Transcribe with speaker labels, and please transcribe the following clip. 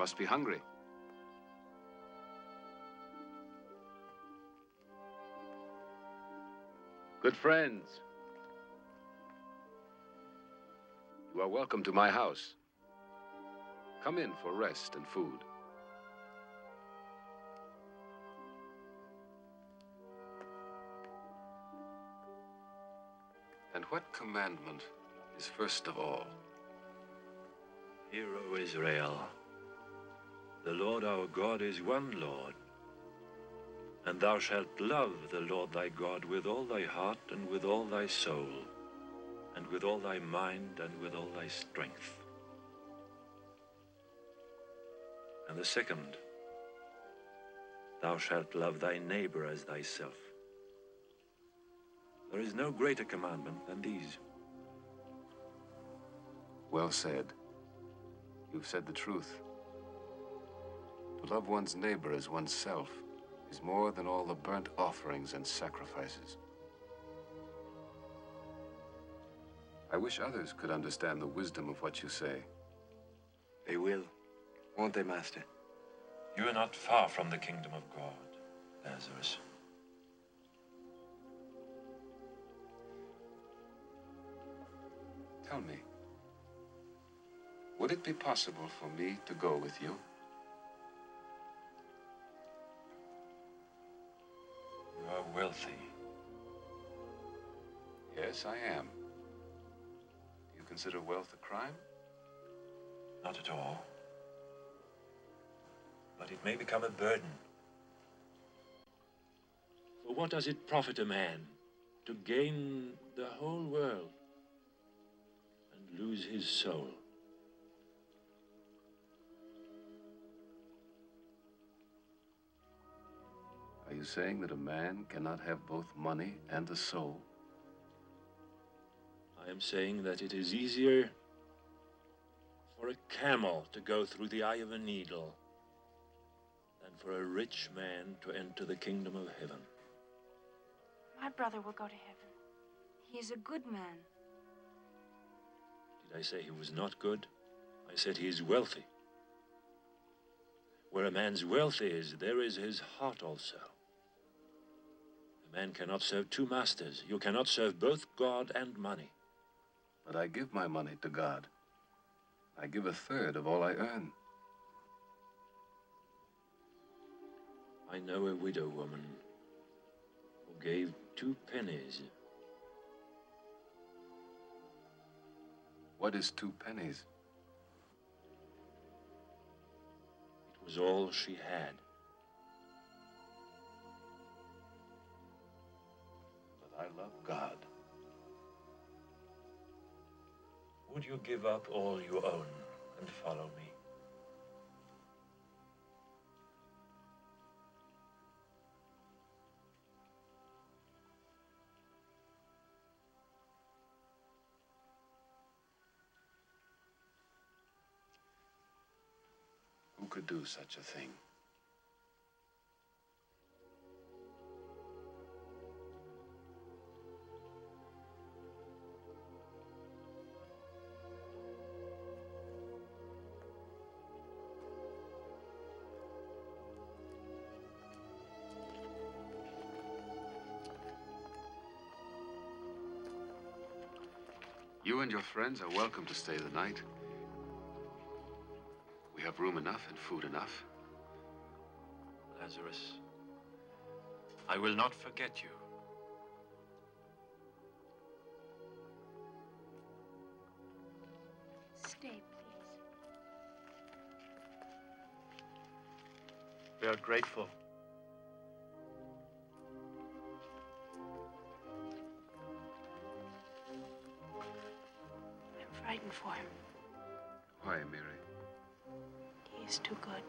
Speaker 1: must be hungry. Good friends. You are welcome to my house. Come in for rest and food. And what commandment is first of all?
Speaker 2: Hear, O Israel, the Lord our God is one Lord. And thou shalt love the Lord thy God with all thy heart and with all thy soul, and with all thy mind and with all thy strength. And the second, thou shalt love thy neighbor as thyself. There is no greater commandment than these.
Speaker 1: Well said. You've said the truth. To love one's neighbor as oneself is more than all the burnt offerings and sacrifices. I wish others could understand the wisdom of what you say.
Speaker 3: They will, won't they, Master?
Speaker 2: You are not far from the kingdom of God, Lazarus.
Speaker 1: Tell me, would it be possible for me to go with you?
Speaker 2: Wealthy.
Speaker 1: Yes, I am. Do you consider wealth a crime?
Speaker 2: Not at all. But it may become a burden. For what does it profit a man to gain the whole world and lose his soul?
Speaker 1: You saying that a man cannot have both money and a soul?
Speaker 2: I am saying that it is easier for a camel to go through the eye of a needle than for a rich man to enter the kingdom of heaven.
Speaker 4: My brother will go to heaven. He is a good man.
Speaker 2: Did I say he was not good? I said he is wealthy. Where a man's wealth is, there is his heart also. A man cannot serve two masters. You cannot serve both God and money.
Speaker 1: But I give my money to God. I give a third of all I earn.
Speaker 2: I know a widow woman who gave two pennies.
Speaker 1: What is two pennies?
Speaker 2: It was all she had.
Speaker 1: Love God.
Speaker 2: Would you give up all you own and follow me?
Speaker 1: Who could do such a thing? You and your friends are welcome to stay the night. We have room enough and food enough.
Speaker 2: Lazarus, I will not forget you.
Speaker 4: Stay, please.
Speaker 3: We are grateful.
Speaker 4: Frightened for him.
Speaker 1: Why, Mary?
Speaker 4: He is too good.